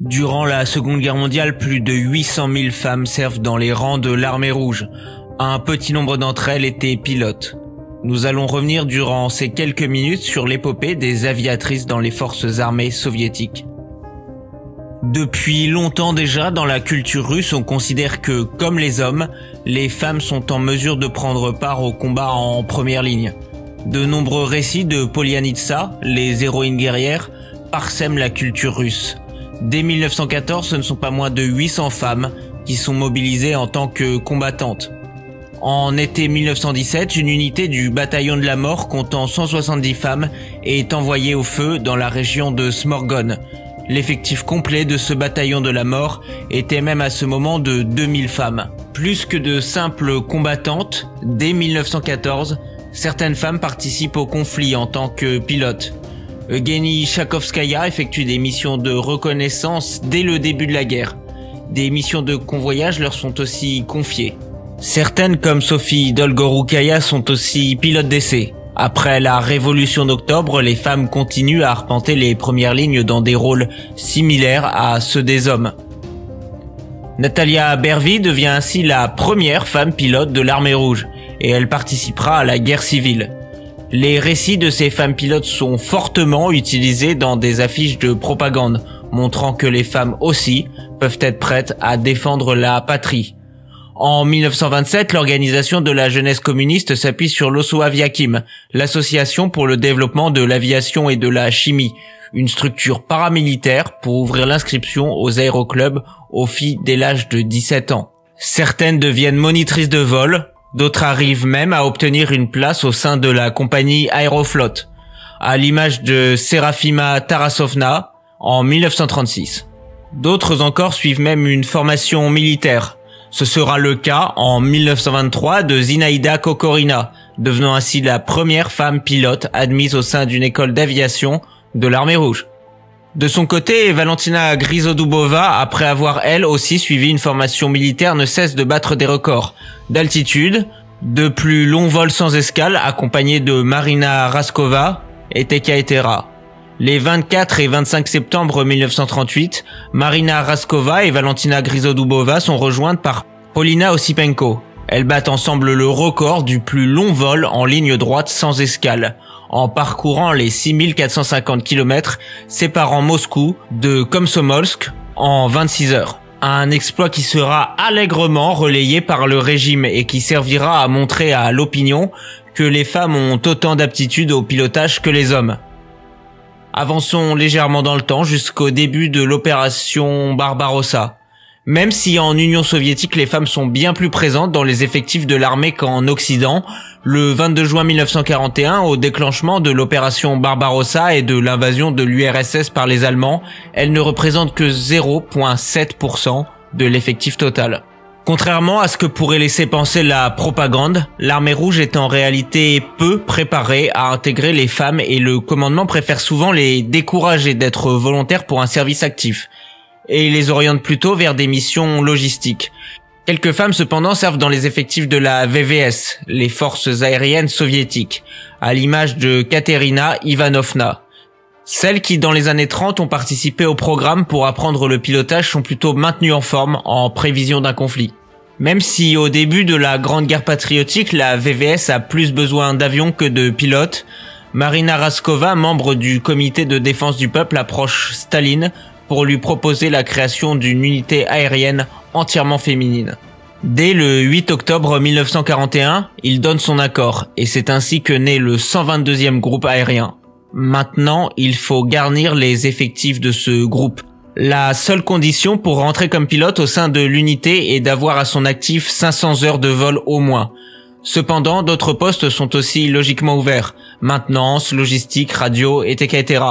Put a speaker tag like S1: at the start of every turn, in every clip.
S1: Durant la Seconde Guerre mondiale, plus de 800 000 femmes servent dans les rangs de l'armée rouge. Un petit nombre d'entre elles étaient pilotes. Nous allons revenir durant ces quelques minutes sur l'épopée des aviatrices dans les forces armées soviétiques. Depuis longtemps déjà, dans la culture russe, on considère que, comme les hommes, les femmes sont en mesure de prendre part au combat en première ligne. De nombreux récits de Polyanitsa, les héroïnes guerrières, parsèment la culture russe. Dès 1914, ce ne sont pas moins de 800 femmes qui sont mobilisées en tant que combattantes. En été 1917, une unité du bataillon de la mort comptant 170 femmes est envoyée au feu dans la région de Smorgon. L'effectif complet de ce bataillon de la mort était même à ce moment de 2000 femmes. Plus que de simples combattantes, dès 1914, certaines femmes participent au conflit en tant que pilotes. Eugenie Chakovskaya effectue des missions de reconnaissance dès le début de la guerre. Des missions de convoyage leur sont aussi confiées. Certaines comme Sophie Dolgorukaya sont aussi pilotes d'essai. Après la révolution d'octobre, les femmes continuent à arpenter les premières lignes dans des rôles similaires à ceux des hommes. Natalia Bervi devient ainsi la première femme pilote de l'armée rouge et elle participera à la guerre civile. Les récits de ces femmes pilotes sont fortement utilisés dans des affiches de propagande, montrant que les femmes aussi peuvent être prêtes à défendre la patrie. En 1927, l'organisation de la jeunesse communiste s'appuie sur l'Osoaviakim, l'association pour le développement de l'aviation et de la chimie, une structure paramilitaire pour ouvrir l'inscription aux aéroclubs aux filles dès l'âge de 17 ans. Certaines deviennent monitrices de vol, D'autres arrivent même à obtenir une place au sein de la compagnie Aeroflot, à l'image de Serafima Tarasovna en 1936. D'autres encore suivent même une formation militaire. Ce sera le cas en 1923 de Zinaida Kokorina, devenant ainsi la première femme pilote admise au sein d'une école d'aviation de l'armée rouge. De son côté, Valentina Grisodubova, après avoir elle aussi suivi une formation militaire, ne cesse de battre des records d'altitude, de plus longs vols sans escale, accompagnée de Marina Raskova et Tekaetera. Les 24 et 25 septembre 1938, Marina Raskova et Valentina Grisodubova sont rejointes par Polina Osipenko. Elles battent ensemble le record du plus long vol en ligne droite sans escale, en parcourant les 6450 km séparant Moscou de Komsomolsk en 26 heures. Un exploit qui sera allègrement relayé par le régime et qui servira à montrer à l'opinion que les femmes ont autant d'aptitude au pilotage que les hommes. Avançons légèrement dans le temps jusqu'au début de l'opération Barbarossa. Même si en Union soviétique les femmes sont bien plus présentes dans les effectifs de l'armée qu'en Occident, le 22 juin 1941, au déclenchement de l'opération Barbarossa et de l'invasion de l'URSS par les Allemands, elles ne représentent que 0,7% de l'effectif total. Contrairement à ce que pourrait laisser penser la propagande, l'armée rouge est en réalité peu préparée à intégrer les femmes et le commandement préfère souvent les décourager d'être volontaires pour un service actif et les oriente plutôt vers des missions logistiques. Quelques femmes cependant servent dans les effectifs de la VVS, les forces aériennes soviétiques, à l'image de Katerina Ivanovna. Celles qui dans les années 30 ont participé au programme pour apprendre le pilotage sont plutôt maintenues en forme en prévision d'un conflit. Même si au début de la Grande Guerre patriotique, la VVS a plus besoin d'avions que de pilotes, Marina Raskova, membre du comité de défense du peuple, approche Staline pour lui proposer la création d'une unité aérienne entièrement féminine. Dès le 8 octobre 1941, il donne son accord et c'est ainsi que naît le 122e groupe aérien. Maintenant, il faut garnir les effectifs de ce groupe. La seule condition pour rentrer comme pilote au sein de l'unité est d'avoir à son actif 500 heures de vol au moins, Cependant, d'autres postes sont aussi logiquement ouverts. Maintenance, logistique, radio, etc.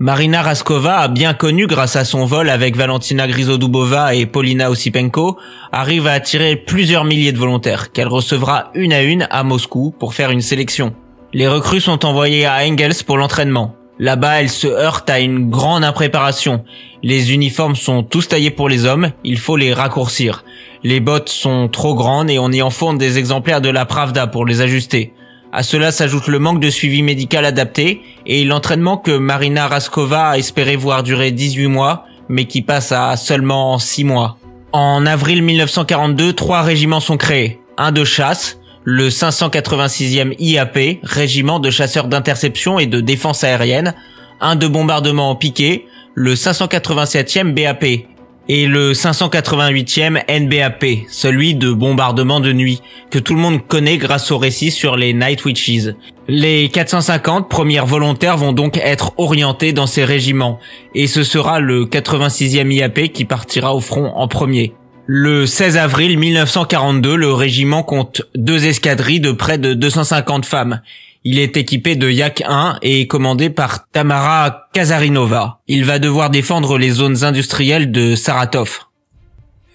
S1: Marina Raskova, bien connu grâce à son vol avec Valentina Grisodubova et Polina Osipenko, arrive à attirer plusieurs milliers de volontaires qu'elle recevra une à une à Moscou pour faire une sélection. Les recrues sont envoyées à Engels pour l'entraînement. Là-bas, elles se heurtent à une grande impréparation. Les uniformes sont tous taillés pour les hommes, il faut les raccourcir. Les bottes sont trop grandes et on y enfonce des exemplaires de la Pravda pour les ajuster. À cela s'ajoute le manque de suivi médical adapté et l'entraînement que Marina Raskova a espéré voir durer 18 mois mais qui passe à seulement 6 mois. En avril 1942, trois régiments sont créés. Un de chasse, le 586e IAP, régiment de chasseurs d'interception et de défense aérienne, un de bombardement en piqué, le 587e BAP et le 588e NBAP, celui de bombardement de nuit, que tout le monde connaît grâce au récit sur les Night Witches. Les 450 premières volontaires vont donc être orientés dans ces régiments, et ce sera le 86e IAP qui partira au front en premier. Le 16 avril 1942, le régiment compte deux escadrilles de près de 250 femmes. Il est équipé de Yak 1 et est commandé par Tamara Kazarinova. Il va devoir défendre les zones industrielles de Saratov.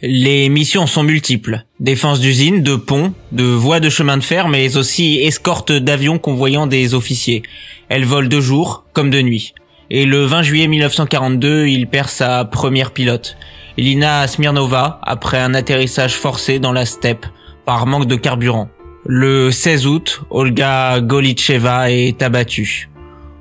S1: Les missions sont multiples. Défense d'usines, de ponts, de voies de chemin de fer, mais aussi escorte d'avions convoyant des officiers. Elle vole de jour comme de nuit. Et le 20 juillet 1942, il perd sa première pilote, Elina Smirnova, après un atterrissage forcé dans la steppe par manque de carburant. Le 16 août, Olga Golicheva est abattue.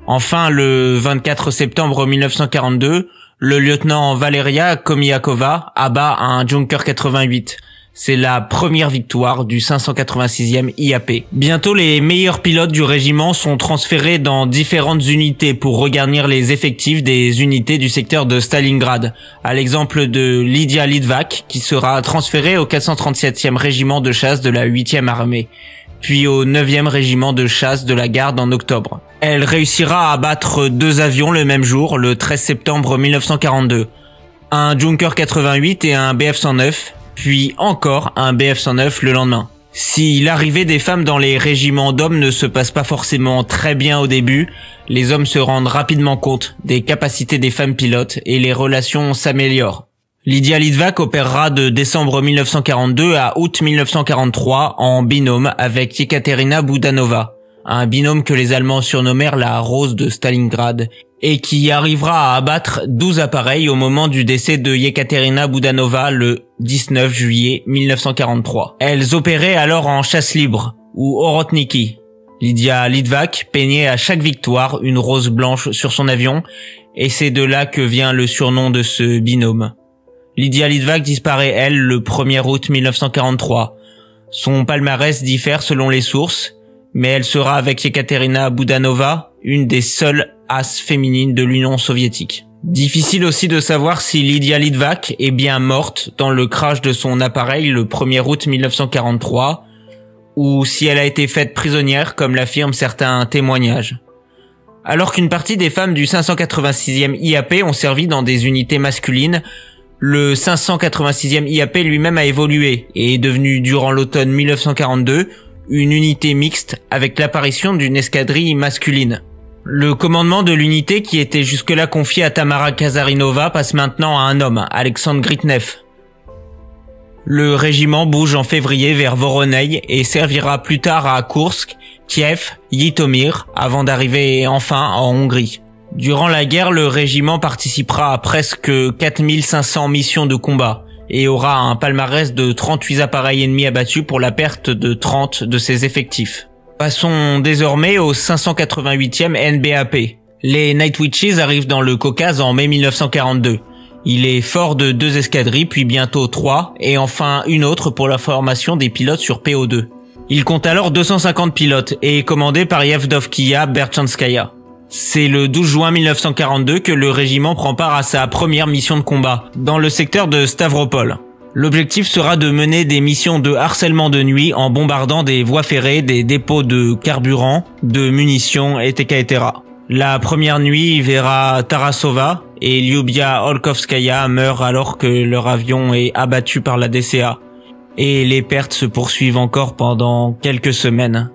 S1: Enfin, le 24 septembre 1942, le lieutenant Valeria Komiakova abat un Junker 88. C'est la première victoire du 586e IAP. Bientôt, les meilleurs pilotes du régiment sont transférés dans différentes unités pour regarnir les effectifs des unités du secteur de Stalingrad, à l'exemple de Lydia Litvak, qui sera transférée au 437e régiment de chasse de la 8e armée puis au 9e régiment de chasse de la garde en octobre. Elle réussira à abattre deux avions le même jour, le 13 septembre 1942. Un Junker 88 et un BF-109, puis encore un BF-109 le lendemain. Si l'arrivée des femmes dans les régiments d'hommes ne se passe pas forcément très bien au début, les hommes se rendent rapidement compte des capacités des femmes pilotes et les relations s'améliorent. Lydia Litvak opérera de décembre 1942 à août 1943 en binôme avec Yekaterina Budanova, un binôme que les Allemands surnommèrent la Rose de Stalingrad et qui arrivera à abattre 12 appareils au moment du décès de Yekaterina Budanova le 19 juillet 1943. Elles opéraient alors en chasse libre, ou Orotniki. Lydia Litvak peignait à chaque victoire une rose blanche sur son avion, et c'est de là que vient le surnom de ce binôme. Lydia Litvak disparaît, elle, le 1er août 1943. Son palmarès diffère selon les sources, mais elle sera avec Yekaterina Budanova une des seules as féminines de l'Union soviétique. Difficile aussi de savoir si Lydia Litvak est bien morte dans le crash de son appareil le 1er août 1943 ou si elle a été faite prisonnière comme l'affirment certains témoignages. Alors qu'une partie des femmes du 586e IAP ont servi dans des unités masculines, le 586e IAP lui-même a évolué et est devenu durant l'automne 1942 une unité mixte avec l'apparition d'une escadrille masculine. Le commandement de l'unité qui était jusque-là confié à Tamara Kazarinova passe maintenant à un homme, Alexandre Gritnev. Le régiment bouge en février vers Voronezh et servira plus tard à Kursk, Kiev, Yitomir, avant d'arriver enfin en Hongrie. Durant la guerre, le régiment participera à presque 4500 missions de combat et aura un palmarès de 38 appareils ennemis abattus pour la perte de 30 de ses effectifs. Passons désormais au 588e NBAP. Les Night Witches arrivent dans le Caucase en mai 1942. Il est fort de deux escadrilles, puis bientôt trois, et enfin une autre pour la formation des pilotes sur PO2. Il compte alors 250 pilotes et est commandé par Yevdovkia Berchanskaya. C'est le 12 juin 1942 que le régiment prend part à sa première mission de combat, dans le secteur de Stavropol. L'objectif sera de mener des missions de harcèlement de nuit en bombardant des voies ferrées, des dépôts de carburant, de munitions, etc. La première nuit verra Tarasova et Lyubia Olkovskaya meurent alors que leur avion est abattu par la DCA. Et les pertes se poursuivent encore pendant quelques semaines.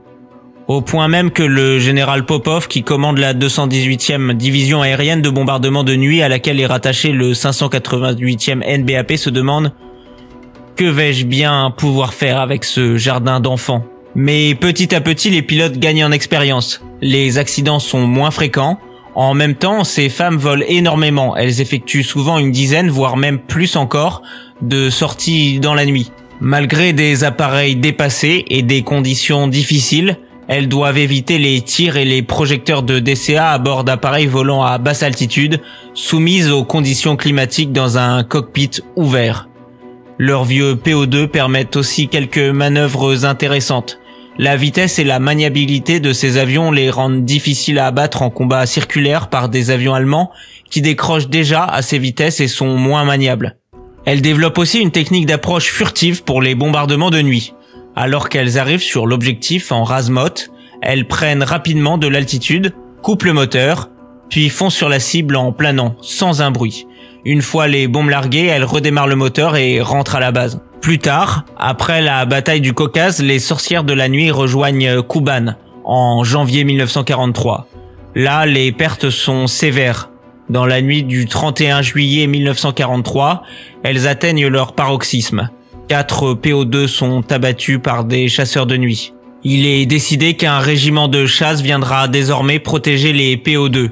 S1: Au point même que le général Popov, qui commande la 218e division aérienne de bombardement de nuit à laquelle est rattaché le 588e NBAP, se demande que vais-je bien pouvoir faire avec ce jardin d'enfants? Mais petit à petit, les pilotes gagnent en expérience. Les accidents sont moins fréquents. En même temps, ces femmes volent énormément. Elles effectuent souvent une dizaine, voire même plus encore, de sorties dans la nuit. Malgré des appareils dépassés et des conditions difficiles, Elles doivent éviter les tirs et les projecteurs de DCA à bord d'appareils volant à basse altitude, soumises aux conditions climatiques dans un cockpit ouvert. Leurs vieux PO2 permettent aussi quelques manœuvres intéressantes. La vitesse et la maniabilité de ces avions les rendent difficiles à abattre en combat circulaire par des avions allemands qui décrochent déjà à ces vitesses et sont moins maniables. Elles développent aussi une technique d'approche furtive pour les bombardements de nuit. Alors qu'elles arrivent sur l'objectif en rasemote, elles prennent rapidement de l'altitude, coupent le moteur, puis foncent sur la cible en planant, sans un bruit. Une fois les bombes larguées, elles redémarrent le moteur et rentrent à la base. Plus tard, après la bataille du Caucase, les sorcières de la nuit rejoignent Kuban en janvier 1943. Là, les pertes sont sévères. Dans la nuit du 31 juillet 1943, elles atteignent leur paroxysme. Quatre PO2 sont abattus par des chasseurs de nuit. Il est décidé qu'un régiment de chasse viendra désormais protéger les PO2.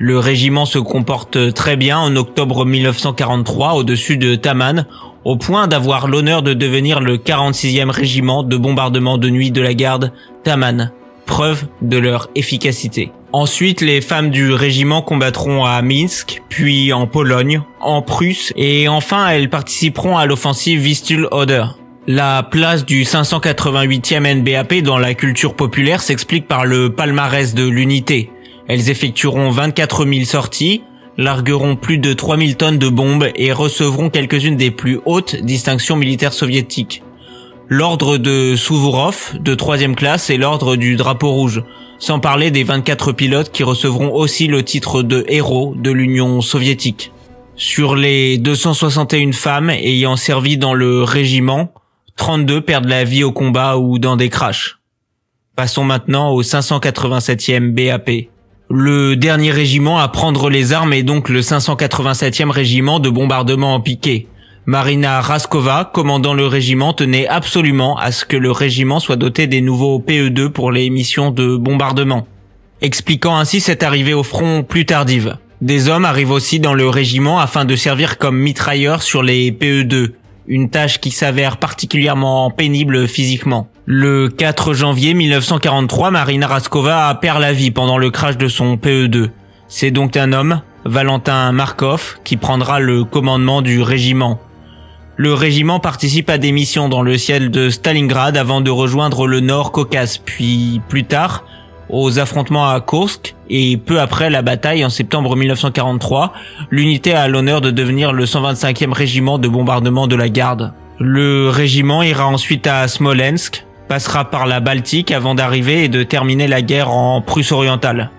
S1: Le régiment se comporte très bien en octobre 1943 au-dessus de Taman, au point d'avoir l'honneur de devenir le 46e régiment de bombardement de nuit de la garde Taman, preuve de leur efficacité. Ensuite, les femmes du régiment combattront à Minsk, puis en Pologne, en Prusse, et enfin elles participeront à l'offensive Vistule-Oder. La place du 588e NBAP dans la culture populaire s'explique par le palmarès de l'unité. Elles effectueront 24 000 sorties, largueront plus de 3000 tonnes de bombes et recevront quelques-unes des plus hautes distinctions militaires soviétiques. L'ordre de Suvorov de troisième classe et l'ordre du drapeau rouge, sans parler des 24 pilotes qui recevront aussi le titre de héros de l'Union soviétique. Sur les 261 femmes ayant servi dans le régiment, 32 perdent la vie au combat ou dans des crashs. Passons maintenant au 587e BAP. Le dernier régiment à prendre les armes est donc le 587e régiment de bombardement en piqué. Marina Raskova, commandant le régiment, tenait absolument à ce que le régiment soit doté des nouveaux PE2 pour les missions de bombardement, expliquant ainsi cette arrivée au front plus tardive. Des hommes arrivent aussi dans le régiment afin de servir comme mitrailleurs sur les PE2, une tâche qui s'avère particulièrement pénible physiquement. Le 4 janvier 1943, Marina Raskova perd la vie pendant le crash de son PE2. C'est donc un homme, Valentin Markov, qui prendra le commandement du régiment. Le régiment participe à des missions dans le ciel de Stalingrad avant de rejoindre le Nord Caucase, puis plus tard, aux affrontements à Kursk et peu après la bataille en septembre 1943, l'unité a l'honneur de devenir le 125e régiment de bombardement de la garde. Le régiment ira ensuite à Smolensk, passera par la Baltique avant d'arriver et de terminer la guerre en Prusse orientale.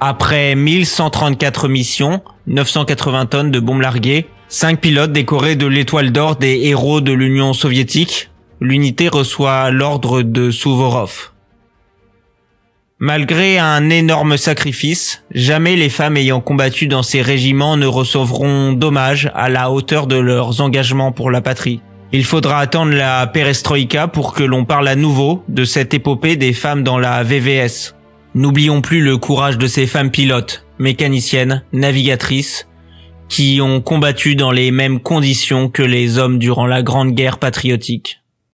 S1: Après 1134 missions, 980 tonnes de bombes larguées, 5 pilotes décorés de l'étoile d'or des héros de l'Union soviétique, l'unité reçoit l'ordre de Suvorov. Malgré un énorme sacrifice, jamais les femmes ayant combattu dans ces régiments ne recevront d'hommage à la hauteur de leurs engagements pour la patrie. Il faudra attendre la perestroïka pour que l'on parle à nouveau de cette épopée des femmes dans la VVS. N'oublions plus le courage de ces femmes pilotes, mécaniciennes, navigatrices, qui ont combattu dans les mêmes conditions que les hommes durant la Grande Guerre patriotique.